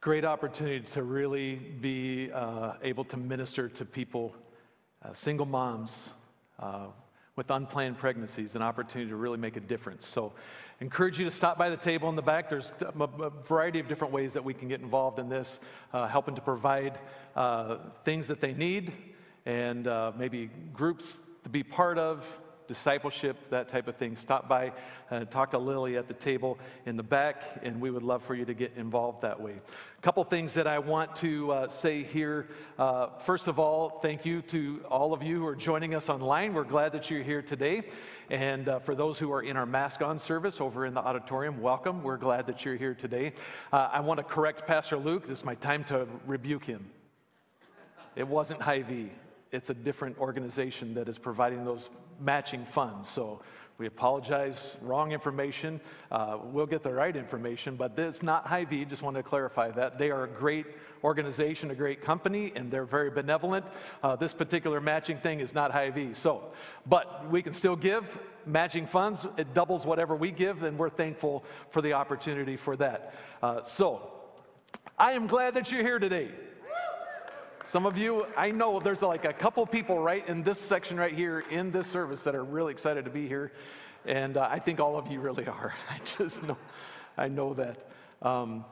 great opportunity to really be uh, able to minister to people, uh, single moms uh, with unplanned pregnancies, an opportunity to really make a difference. So, encourage you to stop by the table in the back. There's a, a variety of different ways that we can get involved in this, uh, helping to provide uh, things that they need and uh, maybe groups to be part of, discipleship, that type of thing, stop by and talk to Lily at the table in the back, and we would love for you to get involved that way. A couple things that I want to uh, say here. Uh, first of all, thank you to all of you who are joining us online. We're glad that you're here today. And uh, for those who are in our mask on service over in the auditorium, welcome. We're glad that you're here today. Uh, I want to correct Pastor Luke. This is my time to rebuke him. It wasn't Hy-Vee it's a different organization that is providing those matching funds. So we apologize, wrong information. Uh, we'll get the right information, but it's not Hy-Vee. Just want to clarify that. They are a great organization, a great company, and they're very benevolent. Uh, this particular matching thing is not Hy-Vee. So, but we can still give matching funds. It doubles whatever we give, and we're thankful for the opportunity for that. Uh, so, I am glad that you're here today. Some of you, I know there's like a couple people right in this section right here in this service that are really excited to be here. And uh, I think all of you really are. I just know, I know that. Um,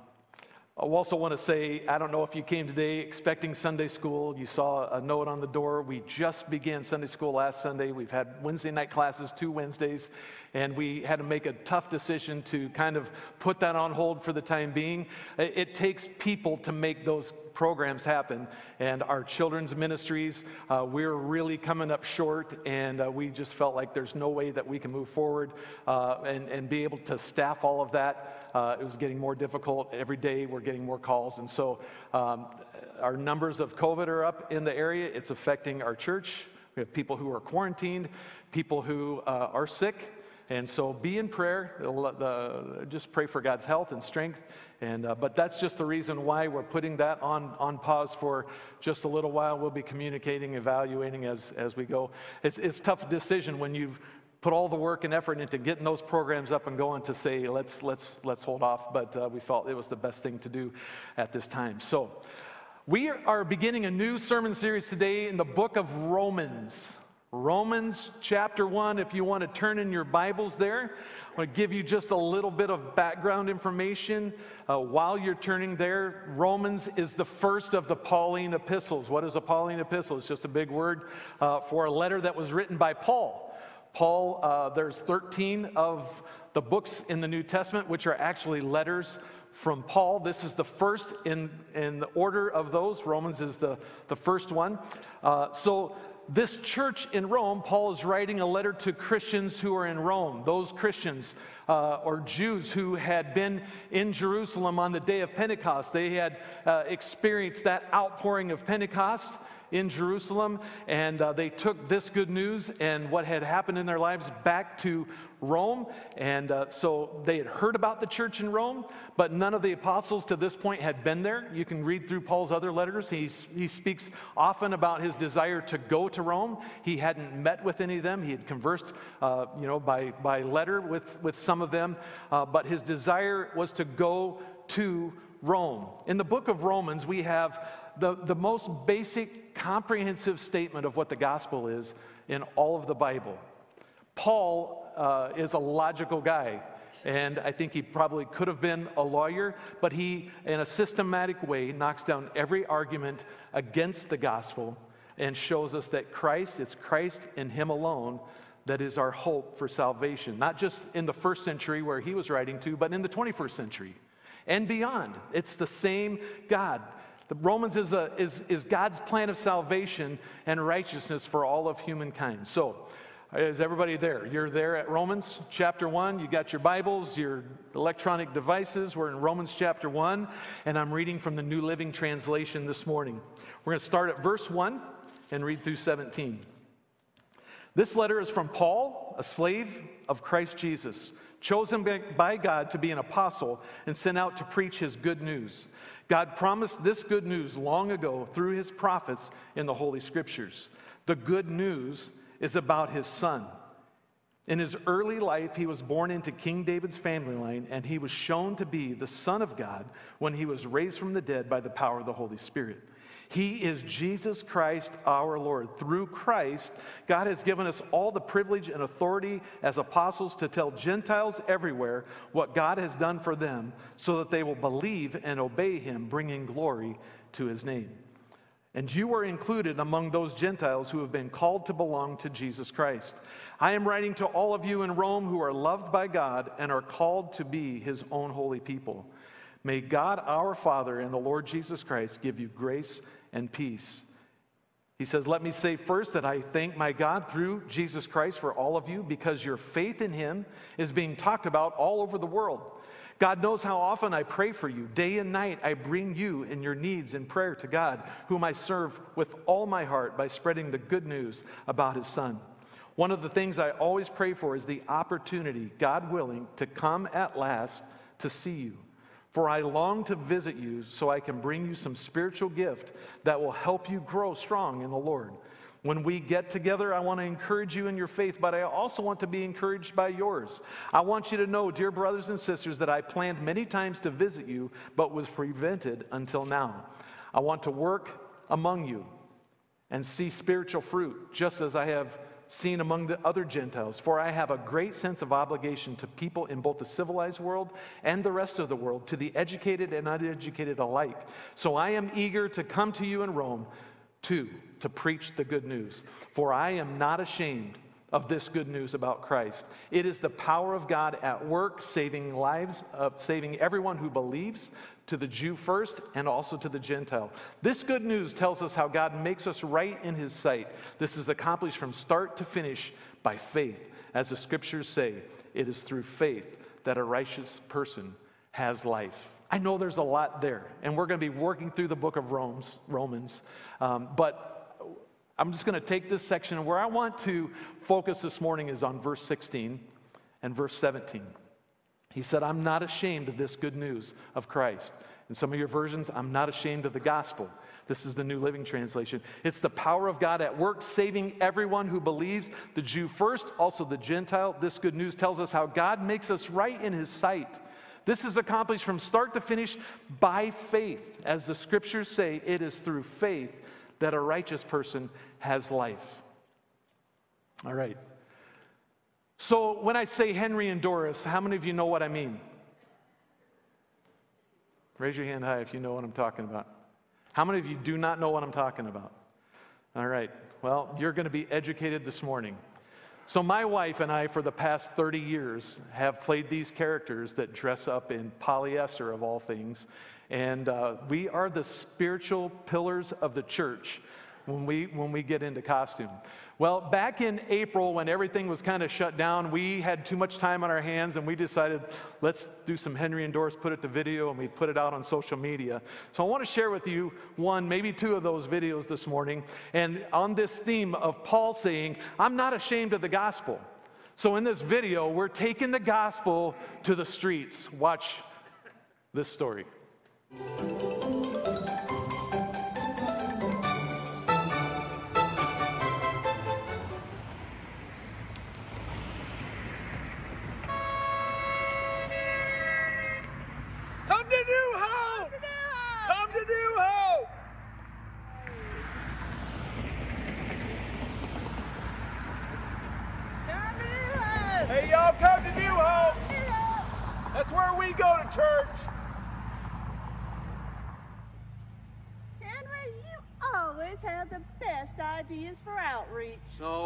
I also want to say, I don't know if you came today expecting Sunday school. You saw a note on the door. We just began Sunday school last Sunday. We've had Wednesday night classes two Wednesdays, and we had to make a tough decision to kind of put that on hold for the time being. It takes people to make those programs happen. And our children's ministries, uh, we're really coming up short, and uh, we just felt like there's no way that we can move forward uh, and, and be able to staff all of that. Uh, it was getting more difficult. Every day we're getting more calls. And so um, our numbers of COVID are up in the area. It's affecting our church. We have people who are quarantined, people who uh, are sick. And so be in prayer. just pray for God's health and strength. And, uh, but that's just the reason why we're putting that on, on pause for just a little while. We'll be communicating, evaluating as, as we go. It's, it's tough decision when you've put all the work and effort into getting those programs up and going to say, let's, let's, let's hold off. But uh, we felt it was the best thing to do at this time. So we are beginning a new sermon series today in the book of Romans. Romans chapter 1, if you want to turn in your Bibles there, I want to give you just a little bit of background information uh, while you're turning there. Romans is the first of the Pauline epistles. What is a Pauline epistle? It's just a big word uh, for a letter that was written by Paul. Paul, uh, there's 13 of the books in the New Testament, which are actually letters from Paul. This is the first in, in the order of those. Romans is the, the first one. Uh, so this church in Rome, Paul is writing a letter to Christians who are in Rome, those Christians uh, or Jews who had been in Jerusalem on the day of Pentecost. They had uh, experienced that outpouring of Pentecost in Jerusalem, and uh, they took this good news and what had happened in their lives back to Rome. And uh, so they had heard about the church in Rome, but none of the apostles to this point had been there. You can read through Paul's other letters. He's, he speaks often about his desire to go to Rome. He hadn't met with any of them. He had conversed, uh, you know, by, by letter with, with some of them, uh, but his desire was to go to Rome. In the book of Romans, we have the, the most basic, comprehensive statement of what the gospel is in all of the Bible. Paul uh, is a logical guy. And I think he probably could have been a lawyer, but he, in a systematic way, knocks down every argument against the gospel and shows us that Christ, it's Christ and Him alone that is our hope for salvation. Not just in the first century where he was writing to, but in the 21st century and beyond. It's the same God. The Romans is, a, is, is God's plan of salvation and righteousness for all of humankind. So, is everybody there? You're there at Romans chapter 1. You got your Bibles, your electronic devices. We're in Romans chapter 1, and I'm reading from the New Living Translation this morning. We're going to start at verse 1 and read through 17. This letter is from Paul, a slave of Christ Jesus, chosen by God to be an apostle and sent out to preach his good news. God promised this good news long ago through his prophets in the Holy Scriptures. The good news is about his son. In his early life, he was born into King David's family line, and he was shown to be the Son of God when he was raised from the dead by the power of the Holy Spirit. He is Jesus Christ our Lord. Through Christ, God has given us all the privilege and authority as apostles to tell Gentiles everywhere what God has done for them so that they will believe and obey him, bringing glory to his name. And you are included among those Gentiles who have been called to belong to Jesus Christ. I am writing to all of you in Rome who are loved by God and are called to be his own holy people. May God our Father and the Lord Jesus Christ give you grace and peace. He says, Let me say first that I thank my God through Jesus Christ for all of you because your faith in him is being talked about all over the world. God knows how often I pray for you. Day and night, I bring you and your needs in prayer to God, whom I serve with all my heart by spreading the good news about his Son. One of the things I always pray for is the opportunity, God willing, to come at last to see you. For I long to visit you so I can bring you some spiritual gift that will help you grow strong in the Lord. When we get together, I want to encourage you in your faith, but I also want to be encouraged by yours. I want you to know, dear brothers and sisters, that I planned many times to visit you, but was prevented until now. I want to work among you and see spiritual fruit, just as I have seen among the other Gentiles, for I have a great sense of obligation to people in both the civilized world and the rest of the world, to the educated and uneducated alike. So I am eager to come to you in Rome too, to preach the good news. For I am not ashamed of this good news about Christ. It is the power of God at work, saving lives, uh, saving everyone who believes, to the Jew first and also to the Gentile. This good news tells us how God makes us right in his sight. This is accomplished from start to finish by faith. As the scriptures say, it is through faith that a righteous person has life. I know there's a lot there, and we're going to be working through the book of Romans, Romans. Um, but I'm just going to take this section, and where I want to focus this morning is on verse 16 and verse 17. He said, I'm not ashamed of this good news of Christ. In some of your versions, I'm not ashamed of the gospel. This is the New Living Translation. It's the power of God at work, saving everyone who believes, the Jew first, also the Gentile. This good news tells us how God makes us right in his sight. This is accomplished from start to finish by faith. As the scriptures say, it is through faith that a righteous person has life. All right. So when I say Henry and Doris, how many of you know what I mean? Raise your hand high if you know what I'm talking about. How many of you do not know what I'm talking about? All right. Well, you're going to be educated this morning. So, my wife and I, for the past 30 years, have played these characters that dress up in polyester, of all things. And uh, we are the spiritual pillars of the church when we, when we get into costume. Well, back in April, when everything was kind of shut down, we had too much time on our hands and we decided, let's do some Henry and Doris, put it to video, and we put it out on social media. So I want to share with you one, maybe two of those videos this morning. And on this theme of Paul saying, I'm not ashamed of the gospel. So in this video, we're taking the gospel to the streets. Watch this story.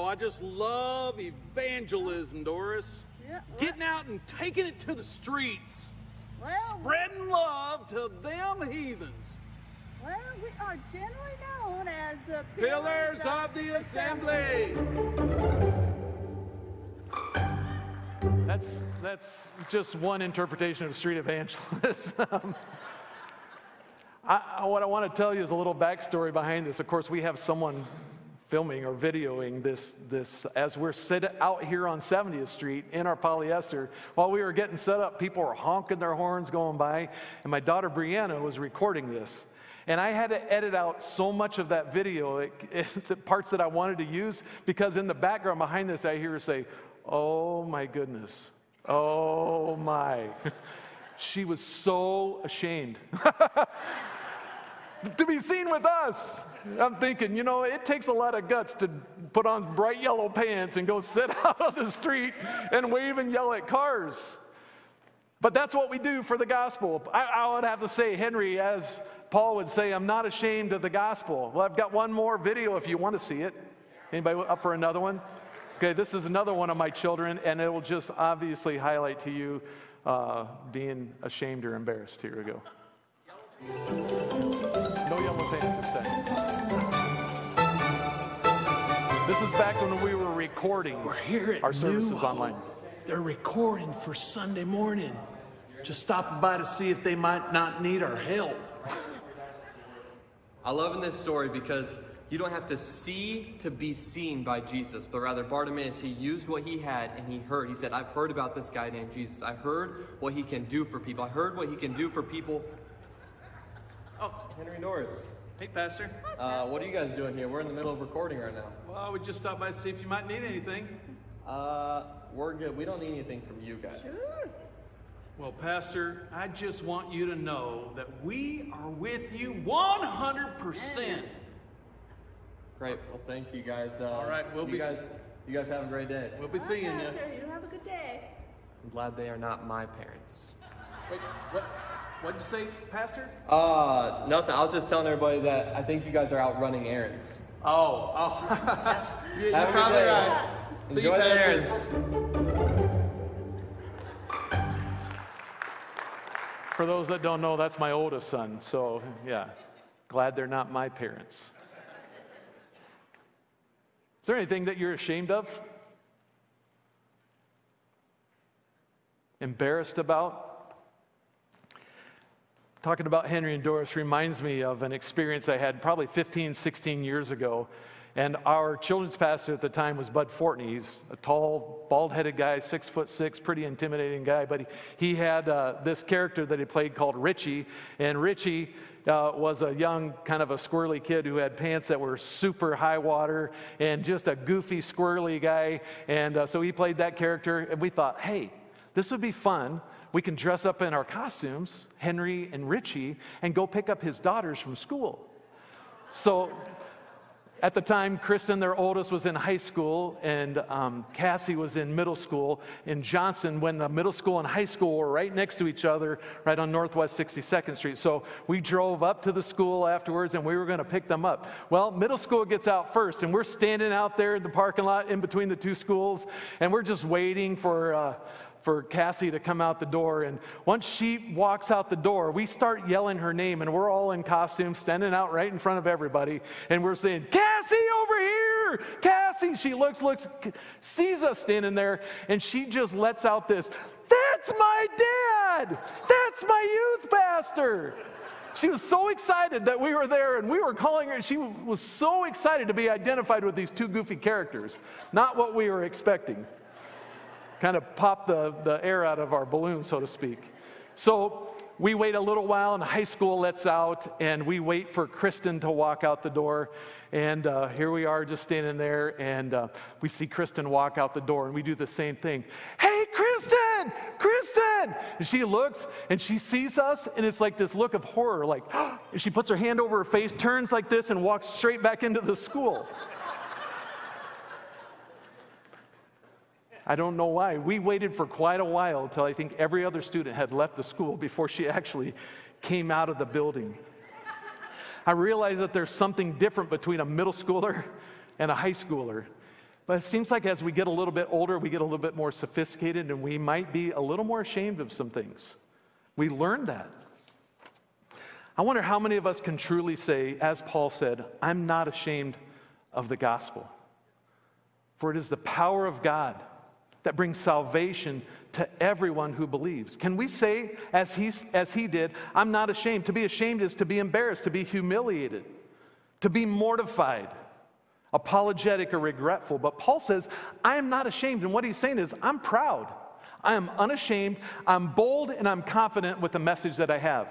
I just love evangelism, Doris. Yeah, Getting out and taking it to the streets. Well, spreading love to them heathens. Well, we are generally known as the Pillars, Pillars of, of, the Assembly. That's, that's just one interpretation of street evangelism. I, what I want to tell you is a little backstory behind this. Of course, we have someone filming or videoing this, this as we're sitting out here on 70th Street in our polyester. While we were getting set up, people were honking their horns going by, and my daughter Brianna was recording this. And I had to edit out so much of that video, it, it, the parts that I wanted to use, because in the background behind this, I hear her say, Oh my goodness. Oh my. She was so ashamed to be seen with us. I'm thinking, you know, it takes a lot of guts to put on bright yellow pants and go sit out on the street and wave and yell at cars. But that's what we do for the gospel. I, I, would have to say, Henry, as Paul would say, I'm not ashamed of the gospel. Well, I've got one more video if you want to see it. Anybody up for another one? Okay, this is another one of my children, and it will just obviously highlight to you uh, being ashamed or embarrassed. Here we go. No yellow pants this time. This is back when we were recording we're here our services online. They're recording for Sunday morning. Just stopping by to see if they might not need our help. I love in this story because you don't have to see to be seen by Jesus, but rather Bartimaeus, he used what he had and he heard. He said, I've heard about this guy named Jesus. I heard what he can do for people. I heard what he can do for people. Oh, Henry Norris. Hey, Pastor. Uh, what are you guys doing here? We're in the middle of recording right now. Well, I would just stop by to see if you might need anything. Uh, we're good. We don't need anything from you guys. Sure. Well, Pastor, I just want you to know that we are with you 100%. Great. Well, thank you guys. Uh, All right, we'll you be. Guys, you guys have a great day. We'll be Bye, seeing Pastor. you. You have a good day. I'm glad they are not my parents. Wait, what? What'd you say, Pastor? Uh, nothing. I was just telling everybody that I think you guys are out running errands. Oh, oh. you, Have are probably day. right. See Enjoy you, the errands. For those that don't know, that's my oldest son. So, yeah, glad they're not my parents. Is there anything that you're ashamed of? Embarrassed about? Talking about Henry and Doris reminds me of an experience I had probably 15, 16 years ago. And our children's pastor at the time was Bud Fortney. He's a tall, bald headed guy, six foot six, pretty intimidating guy. But he, he had uh, this character that he played called Richie. And Richie uh, was a young, kind of a squirrely kid who had pants that were super high water and just a goofy, squirrely guy. And uh, so he played that character. And we thought, hey, this would be fun. We can dress up in our costumes, Henry and Richie, and go pick up his daughters from school. So at the time, Kristen, their oldest, was in high school, and um, Cassie was in middle school in Johnston when the middle school and high school were right next to each other, right on Northwest 62nd Street. So we drove up to the school afterwards and we were going to pick them up. Well, middle school gets out first, and we're standing out there in the parking lot in between the two schools, and we're just waiting for. Uh, for Cassie to come out the door. And once she walks out the door, we start yelling her name, and we're all in costume, standing out right in front of everybody. And we're saying, Cassie, over here! Cassie! She looks, looks, sees us standing there, and she just lets out this, That's my dad! That's my youth pastor! She was so excited that we were there and we were calling her. She was so excited to be identified with these two goofy characters. Not what we were expecting kind of pop the, the air out of our balloon, so to speak. So we wait a little while, and high school lets out, and we wait for Kristen to walk out the door. And uh, here we are just standing there, and uh, we see Kristen walk out the door, and we do the same thing. Hey, Kristen! Kristen! And she looks, and she sees us, and it's like this look of horror, like, she puts her hand over her face, turns like this, and walks straight back into the school. I don't know why. We waited for quite a while until I think every other student had left the school before she actually came out of the building. I realize that there's something different between a middle schooler and a high schooler. But it seems like as we get a little bit older, we get a little bit more sophisticated and we might be a little more ashamed of some things. We learned that. I wonder how many of us can truly say, as Paul said, I'm not ashamed of the gospel. For it is the power of God that brings salvation to everyone who believes. Can we say, as he, as he did, I'm not ashamed? To be ashamed is to be embarrassed, to be humiliated, to be mortified, apologetic, or regretful. But Paul says, I am not ashamed. And what he's saying is, I'm proud. I am unashamed, I'm bold, and I'm confident with the message that I have.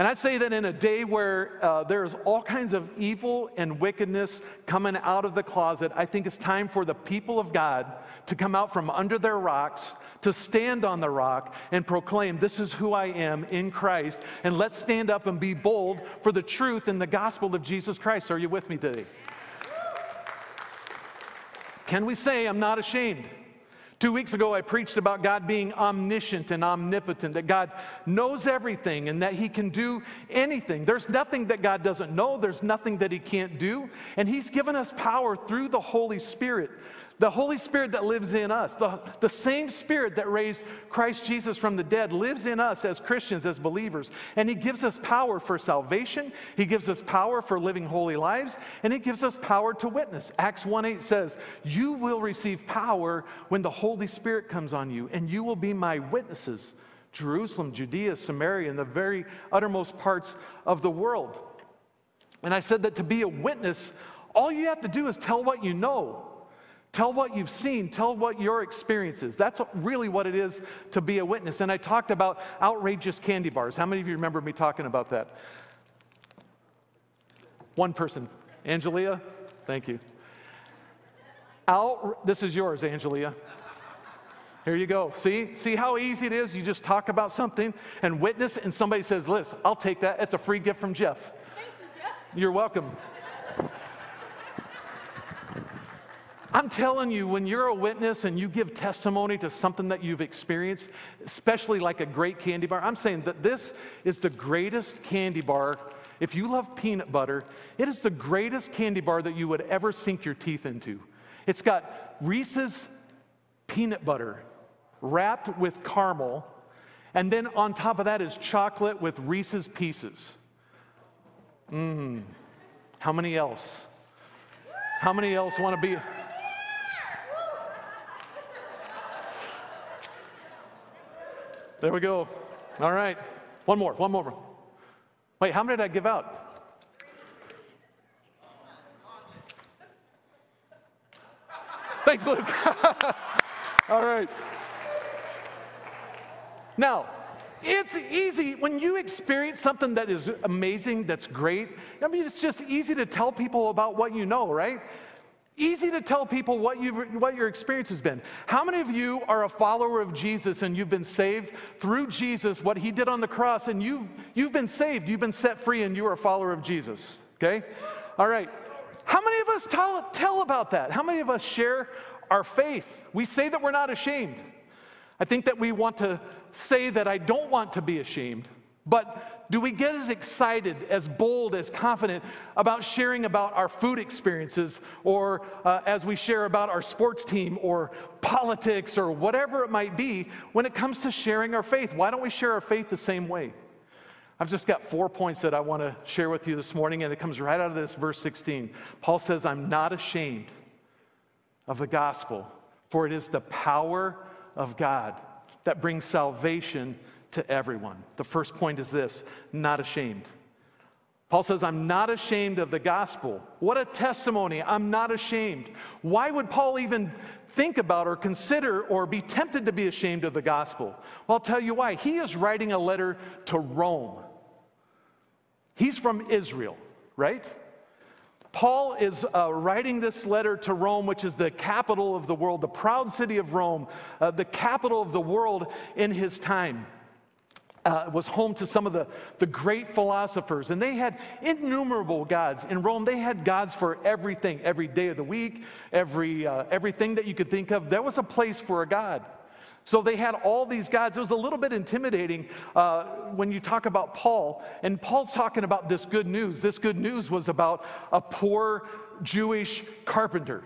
And I say that in a day where uh, there's all kinds of evil and wickedness coming out of the closet, I think it's time for the people of God to come out from under their rocks, to stand on the rock and proclaim, This is who I am in Christ. And let's stand up and be bold for the truth in the gospel of Jesus Christ. Are you with me today? Can we say, I'm not ashamed? Two weeks ago, I preached about God being omniscient and omnipotent, that God knows everything and that He can do anything. There's nothing that God doesn't know, there's nothing that He can't do. And He's given us power through the Holy Spirit the Holy Spirit that lives in us, the, the same Spirit that raised Christ Jesus from the dead, lives in us as Christians, as believers. And He gives us power for salvation, He gives us power for living holy lives, and He gives us power to witness. Acts 1 8 says, You will receive power when the Holy Spirit comes on you, and you will be my witnesses. Jerusalem, Judea, Samaria, and the very uttermost parts of the world. And I said that to be a witness, all you have to do is tell what you know. Tell what you've seen, tell what your experience is. That's really what it is to be a witness. And I talked about outrageous candy bars. How many of you remember me talking about that? One person. Angelia, thank you. Out, this is yours, Angelia. Here you go. See? See how easy it is? You just talk about something and witness, and somebody says, Liz, I'll take that. It's a free gift from Jeff. Thank you, Jeff. You're welcome. I'm telling you, when you're a witness and you give testimony to something that you've experienced, especially like a great candy bar, I'm saying that this is the greatest candy bar. If you love peanut butter, it is the greatest candy bar that you would ever sink your teeth into. It's got Reese's peanut butter wrapped with caramel, and then on top of that is chocolate with Reese's pieces. Mmm. How many else? How many else want to be? There we go. All right. One more, one more. Wait, how many did I give out? Thanks, Luke. All right. Now, it's easy when you experience something that is amazing, that's great. I mean, it's just easy to tell people about what you know, right? Easy to tell people what, you what your experience has been. How many of you are a follower of Jesus and you've been saved through Jesus, what he did on the cross, and you've, you've been saved, you've been set free, and you are a follower of Jesus? Okay? All right. How many of us tell, tell about that? How many of us share our faith? We say that we're not ashamed. I think that we want to say that I don't want to be ashamed, but do we get as excited, as bold, as confident about sharing about our food experiences or uh, as we share about our sports team or politics or whatever it might be when it comes to sharing our faith? Why don't we share our faith the same way? I've just got four points that I want to share with you this morning, and it comes right out of this verse 16. Paul says, I'm not ashamed of the gospel, for it is the power of God that brings salvation to everyone. The first point is this not ashamed. Paul says, I'm not ashamed of the gospel. What a testimony. I'm not ashamed. Why would Paul even think about or consider or be tempted to be ashamed of the gospel? Well, I'll tell you why. He is writing a letter to Rome. He's from Israel, right? Paul is uh, writing this letter to Rome, which is the capital of the world, the proud city of Rome, uh, the capital of the world in his time uh, was home to some of the, the great philosophers, and they had innumerable gods. In Rome, they had gods for everything, every day of the week, every, uh, everything that you could think of. There was a place for a god. So they had all these gods. It was a little bit intimidating uh, when you talk about Paul, and Paul's talking about this good news. This good news was about a poor Jewish carpenter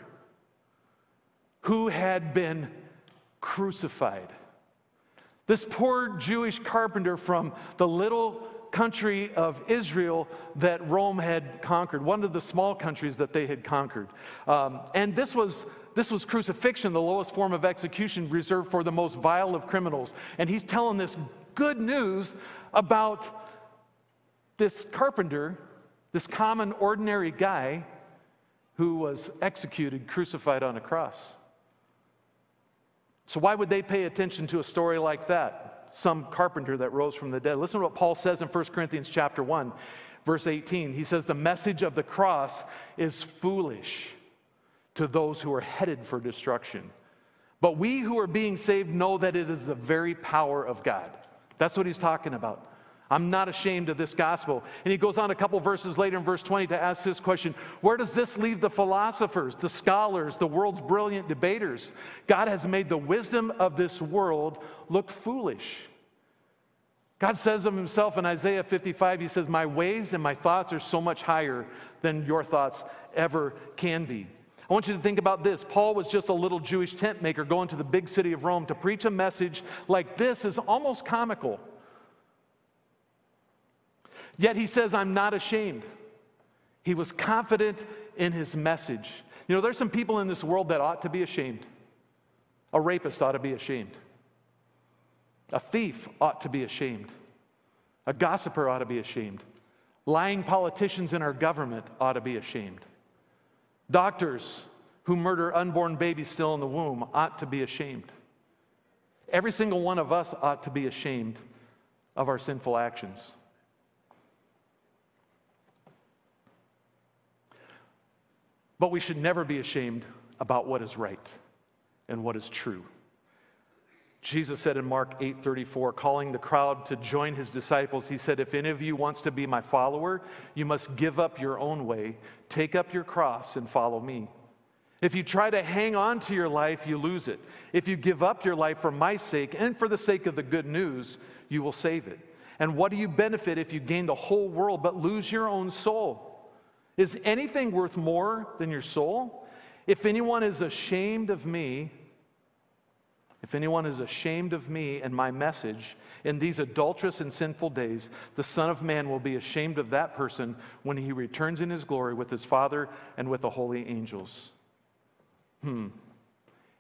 who had been crucified. This poor Jewish carpenter from the little country of Israel that Rome had conquered, one of the small countries that they had conquered. Um, and this was, this was crucifixion, the lowest form of execution reserved for the most vile of criminals. And he's telling this good news about this carpenter, this common, ordinary guy who was executed, crucified on a cross. So, why would they pay attention to a story like that? some carpenter that rose from the dead. Listen to what Paul says in 1 Corinthians chapter 1, verse 18. He says, The message of the cross is foolish to those who are headed for destruction. But we who are being saved know that it is the very power of God. That's what he's talking about. I'm not ashamed of this gospel. And he goes on a couple verses later in verse 20 to ask this question Where does this leave the philosophers, the scholars, the world's brilliant debaters? God has made the wisdom of this world look foolish. God says of himself in Isaiah 55, he says, My ways and my thoughts are so much higher than your thoughts ever can be. I want you to think about this. Paul was just a little Jewish tent maker going to the big city of Rome to preach a message like this is almost comical. Yet he says, I'm not ashamed. He was confident in his message. You know, there's some people in this world that ought to be ashamed. A rapist ought to be ashamed. A thief ought to be ashamed. A gossiper ought to be ashamed. Lying politicians in our government ought to be ashamed. Doctors who murder unborn babies still in the womb ought to be ashamed. Every single one of us ought to be ashamed of our sinful actions. But we should never be ashamed about what is right and what is true. Jesus said in Mark 8:34, calling the crowd to join his disciples, he said, "If any of you wants to be my follower, you must give up your own way, take up your cross and follow me." If you try to hang on to your life, you lose it. If you give up your life for my sake and for the sake of the good news, you will save it. And what do you benefit if you gain the whole world but lose your own soul? Is anything worth more than your soul? If anyone is ashamed of me, if anyone is ashamed of me and my message in these adulterous and sinful days, the Son of Man will be ashamed of that person when he returns in his glory with his Father and with the holy angels. Hmm.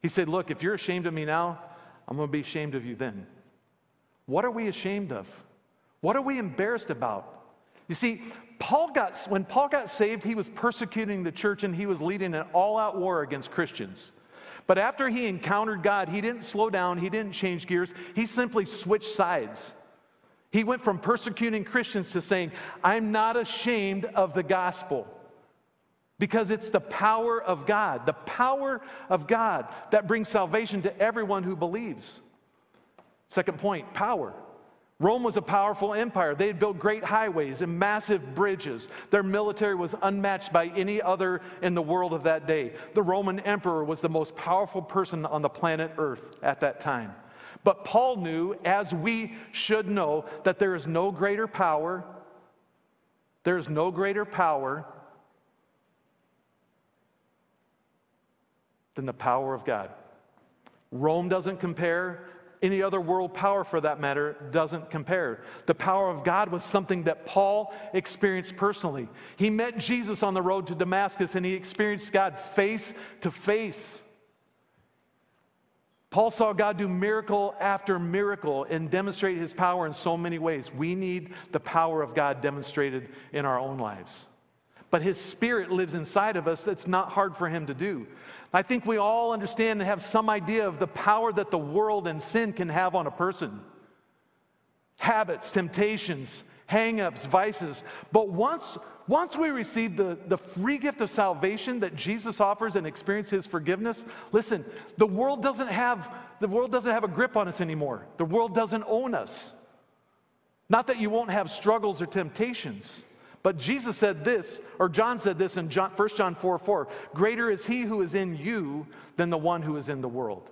He said, Look, if you're ashamed of me now, I'm going to be ashamed of you then. What are we ashamed of? What are we embarrassed about? You see, Paul got, when Paul got saved, he was persecuting the church and he was leading an all out war against Christians. But after he encountered God, he didn't slow down, he didn't change gears, he simply switched sides. He went from persecuting Christians to saying, I'm not ashamed of the gospel. Because it's the power of God, the power of God that brings salvation to everyone who believes. Second point power. Rome was a powerful empire. They had built great highways and massive bridges. Their military was unmatched by any other in the world of that day. The Roman emperor was the most powerful person on the planet Earth at that time. But Paul knew, as we should know, that there is no greater power, there is no greater power than the power of God. Rome doesn't compare. Any other world power, for that matter, doesn't compare. The power of God was something that Paul experienced personally. He met Jesus on the road to Damascus and he experienced God face to face. Paul saw God do miracle after miracle and demonstrate his power in so many ways. We need the power of God demonstrated in our own lives. But his spirit lives inside of us, that's not hard for him to do. I think we all understand and have some idea of the power that the world and sin can have on a person habits, temptations, hang ups, vices. But once, once we receive the, the free gift of salvation that Jesus offers and experience his forgiveness, listen, the world doesn't have the world doesn't have a grip on us anymore. The world doesn't own us. Not that you won't have struggles or temptations. But Jesus said this, or John said this in John, 1 John 4 4 Greater is he who is in you than the one who is in the world.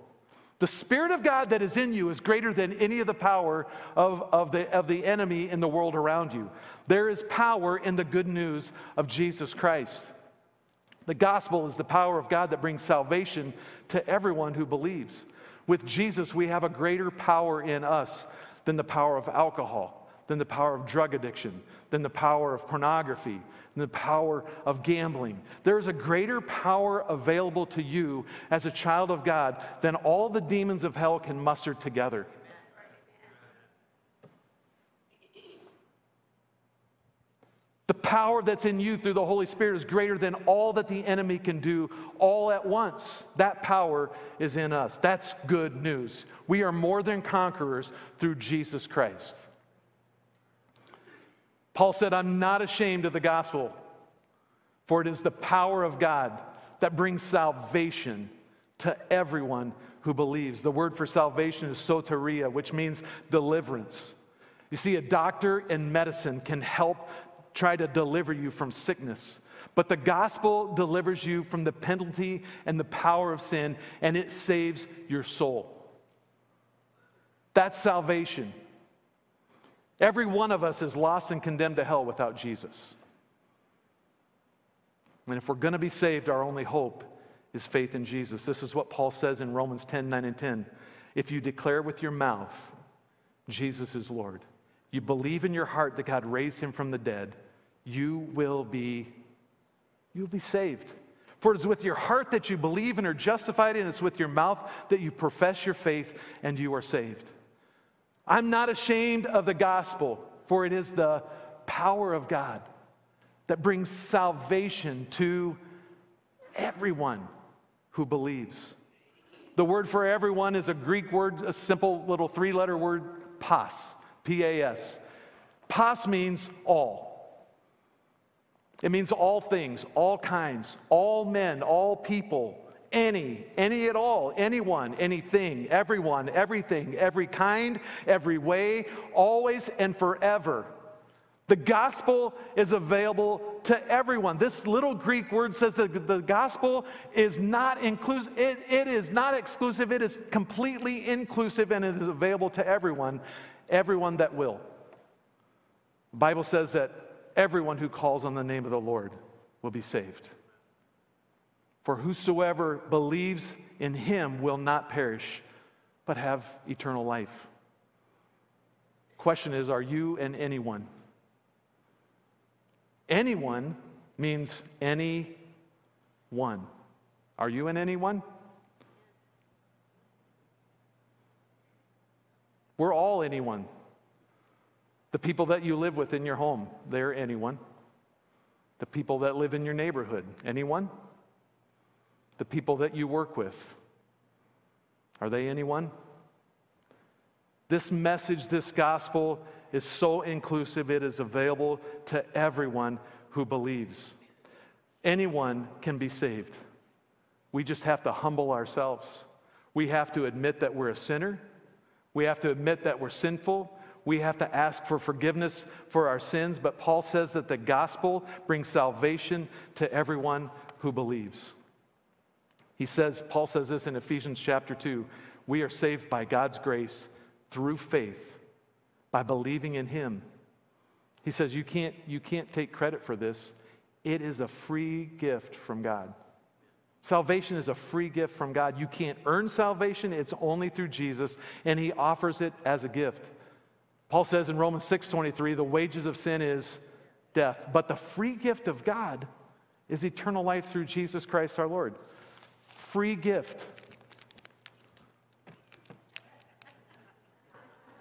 The Spirit of God that is in you is greater than any of the power of, of, the, of the enemy in the world around you. There is power in the good news of Jesus Christ. The gospel is the power of God that brings salvation to everyone who believes. With Jesus, we have a greater power in us than the power of alcohol than the power of drug addiction, than the power of pornography, than the power of gambling. There is a greater power available to you as a child of God than all the demons of hell can muster together. The power that's in you through the Holy Spirit is greater than all that the enemy can do all at once. That power is in us. That's good news. We are more than conquerors through Jesus Christ. Paul said, I'm not ashamed of the gospel, for it is the power of God that brings salvation to everyone who believes. The word for salvation is soteria, which means deliverance. You see, a doctor in medicine can help try to deliver you from sickness. But the gospel delivers you from the penalty and the power of sin, and it saves your soul. That's salvation. Every one of us is lost and condemned to hell without Jesus. And if we're going to be saved, our only hope is faith in Jesus. This is what Paul says in Romans 10 9 and 10. If you declare with your mouth, Jesus is Lord, you believe in your heart that God raised him from the dead, you will be you'll be saved. For it is with your heart that you believe and are justified, and it's with your mouth that you profess your faith and you are saved. I'm not ashamed of the gospel, for it is the power of God that brings salvation to everyone who believes. The word for everyone is a Greek word, a simple little three letter word, pas, P A S. Pas means all. It means all things, all kinds, all men, all people, any, any at all, anyone, anything, everyone, everything, every kind, every way, always and forever. The gospel is available to everyone. This little Greek word says that the gospel is not inclusive, it, it is not exclusive, it is completely inclusive, and it is available to everyone, everyone that will. The Bible says that everyone who calls on the name of the Lord will be saved. For whosoever believes in him will not perish, but have eternal life. Question is Are you and anyone? Anyone means any one. Are you and anyone? We're all anyone. The people that you live with in your home, they're anyone. The people that live in your neighborhood, anyone? The people that you work with, are they anyone? This message, this gospel is so inclusive, it is available to everyone who believes. Anyone can be saved. We just have to humble ourselves. We have to admit that we're a sinner. We have to admit that we're sinful we have to ask for forgiveness for our sins, but Paul says that the gospel brings salvation to everyone who believes. He says, Paul says this in Ephesians chapter 2 we are saved by God's grace through faith, by believing in Him. He says, you can't, you can't take credit for this. It is a free gift from God. Salvation is a free gift from God. You can't earn salvation, it's only through Jesus, and He offers it as a gift. Paul says in Romans 6:23, the wages of sin is death, but the free gift of God is eternal life through Jesus Christ our Lord. Free gift.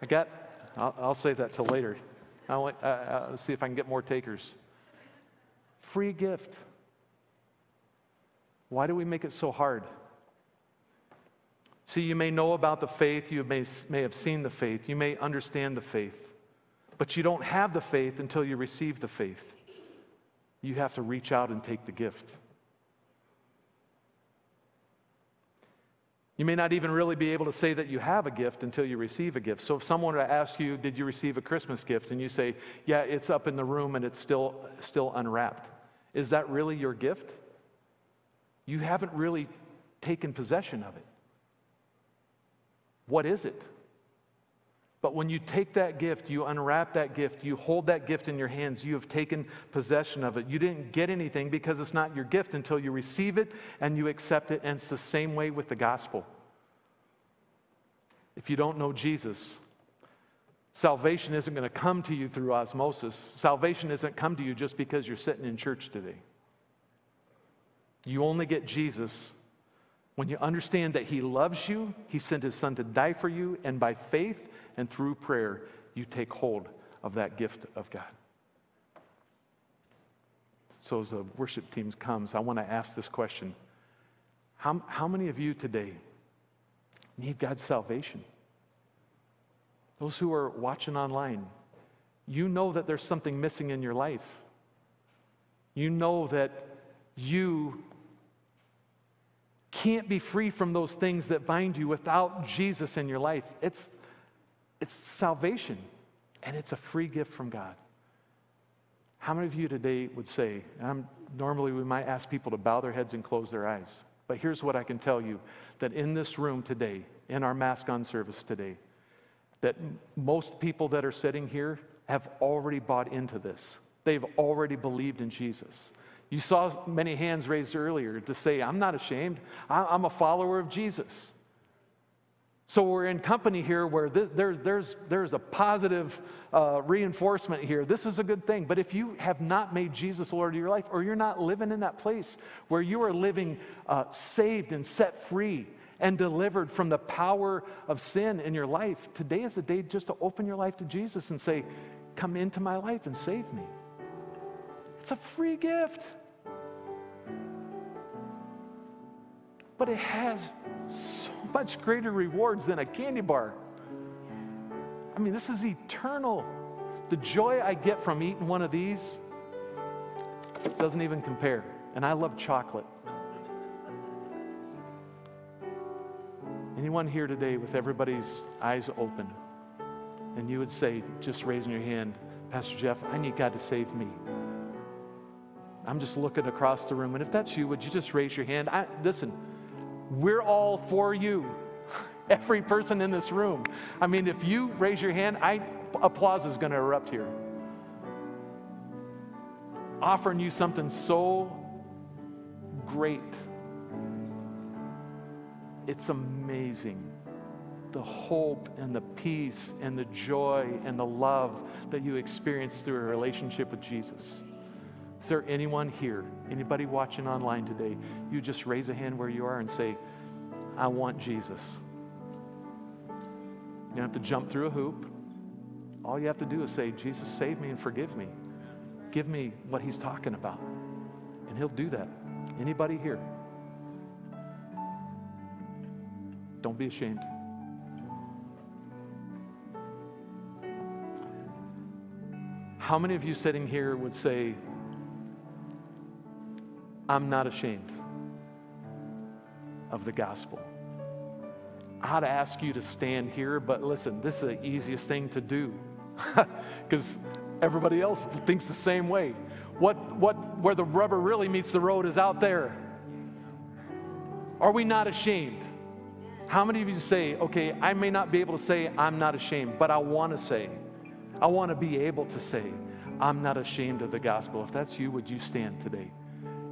I got, I'll, I'll save that till later. I'll, uh, uh, see if I can get more takers. Free gift. Why do we make it so hard? See, you may know about the faith, you may, may have seen the faith, you may understand the faith, but you don't have the faith until you receive the faith. You have to reach out and take the gift. You may not even really be able to say that you have a gift until you receive a gift. So if someone were to ask you, Did you receive a Christmas gift? and you say, Yeah, it's up in the room and it's still, still unwrapped, is that really your gift? You haven't really taken possession of it. What is it? But when you take that gift, you unwrap that gift, you hold that gift in your hands, you have taken possession of it. You didn't get anything because it's not your gift until you receive it and you accept it. And it's the same way with the gospel. If you don't know Jesus, salvation isn't going to come to you through osmosis. Salvation isn't come to you just because you're sitting in church today. You only get Jesus when you understand that He loves you, He sent His Son to die for you, and by faith and through prayer, you take hold of that gift of God. So, as the worship team comes, I want to ask this question How, how many of you today need God's salvation? Those who are watching online, you know that there's something missing in your life. You know that you can't be free from those things that bind you without Jesus in your life. It's, it's salvation, and it's a free gift from God. How many of you today would say, I'm, normally we might ask people to bow their heads and close their eyes, but here's what I can tell you that in this room today, in our mask on service today, that most people that are sitting here have already bought into this. They've already believed in Jesus. You saw many hands raised earlier to say, I'm not ashamed. I'm a follower of Jesus. So we're in company here where this, there, there's, there's a positive uh, reinforcement here. This is a good thing. But if you have not made Jesus Lord of your life, or you're not living in that place where you are living uh, saved and set free and delivered from the power of sin in your life, today is the day just to open your life to Jesus and say, Come into my life and save me. It's a free gift. But it has so much greater rewards than a candy bar. I mean, this is eternal. The joy I get from eating one of these doesn't even compare. And I love chocolate. Anyone here today with everybody's eyes open, and you would say, just raising your hand, Pastor Jeff, I need God to save me. I'm just looking across the room, and if that's you, would you just raise your hand? I, listen, we're all for you. Every person in this room. I mean, if you raise your hand, I, applause is going to erupt here. Offering you something so great. It's amazing. The hope and the peace and the joy and the love that you experience through a relationship with Jesus. Is there anyone here, anybody watching online today? You just raise a hand where you are and say, I want Jesus. You don't have to jump through a hoop. All you have to do is say, Jesus, save me and forgive me. Give me what he's talking about. And he'll do that. Anybody here? Don't be ashamed. How many of you sitting here would say, I'm not ashamed of the gospel. I ought to ask you to stand here, but listen, this is the easiest thing to do because everybody else thinks the same way. What, what, where the rubber really meets the road is out there. Are we not ashamed? How many of you say, okay, I may not be able to say I'm not ashamed, but I want to say, I want to be able to say, I'm not ashamed of the gospel. If that's you, would you stand today?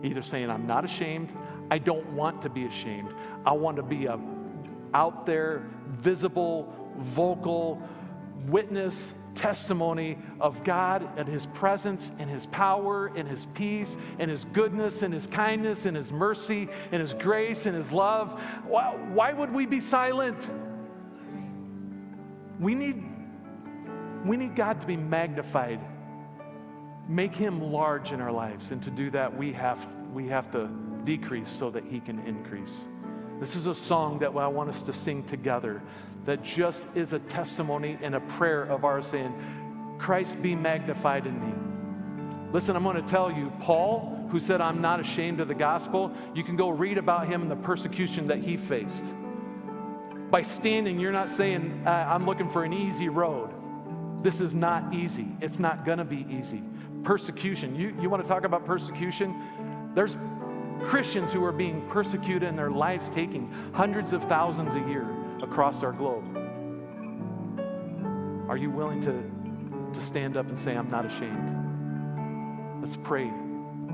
Either saying, I'm not ashamed, I don't want to be ashamed. I want to be a out there, visible, vocal witness, testimony of God and His presence and His power and His peace and His goodness and His kindness and His mercy and His grace and His love. Why, why would we be silent? We need, we need God to be magnified make him large in our lives. And to do that, we have, we have to decrease so that he can increase. This is a song that I want us to sing together that just is a testimony and a prayer of our saying, Christ be magnified in me. Listen, I'm going to tell you, Paul, who said, I'm not ashamed of the gospel, you can go read about him and the persecution that he faced. By standing, you're not saying, I'm looking for an easy road. This is not easy. It's not going to be easy persecution. You, you want to talk about persecution? There's Christians who are being persecuted and their lives taking hundreds of thousands a year across our globe. Are you willing to, to stand up and say, I'm not ashamed? Let's pray.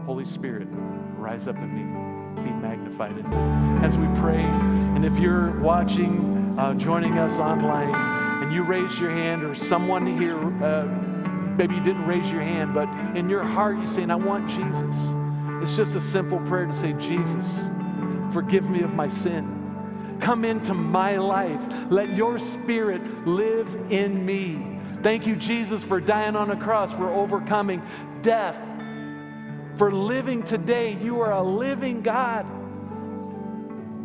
Holy Spirit, rise up in me, be magnified in me. As we pray, and if you're watching, uh, joining us online, and you raise your hand, or someone here, uh, maybe you didn't raise your hand, but in your heart you're saying, I want Jesus. It's just a simple prayer to say, Jesus, forgive me of my sin. Come into my life. Let your spirit live in me. Thank you, Jesus, for dying on a cross, for overcoming death for living today. You are a living God.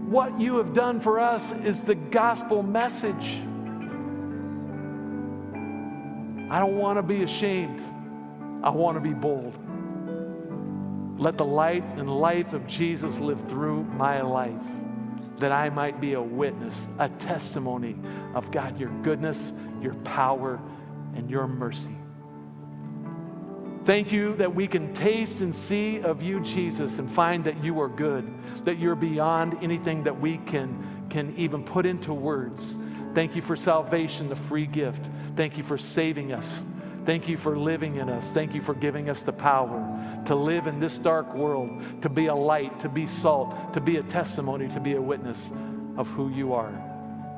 What you have done for us is the gospel message. I don't want to be ashamed. I want to be bold. Let the light and life of Jesus live through my life that I might be a witness, a testimony of God, your goodness, your power, and your mercy. Thank you that we can taste and see of you, Jesus, and find that you are good, that you're beyond anything that we can, can even put into words. Thank you for salvation, the free gift. Thank you for saving us. Thank you for living in us. Thank you for giving us the power to live in this dark world, to be a light, to be salt, to be a testimony, to be a witness of who you are.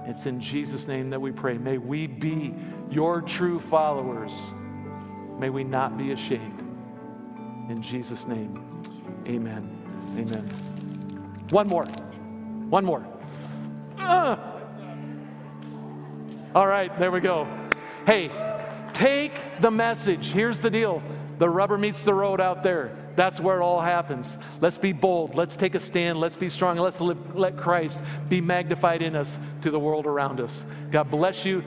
It's in Jesus' name that we pray. May we be your true followers. May we not be ashamed. In Jesus' name, amen. Amen. One more. One more. Uh. All right, there we go. Hey, take the message. Here's the deal the rubber meets the road out there. That's where it all happens. Let's be bold. Let's take a stand. Let's be strong. Let's live, let Christ be magnified in us to the world around us. God bless you.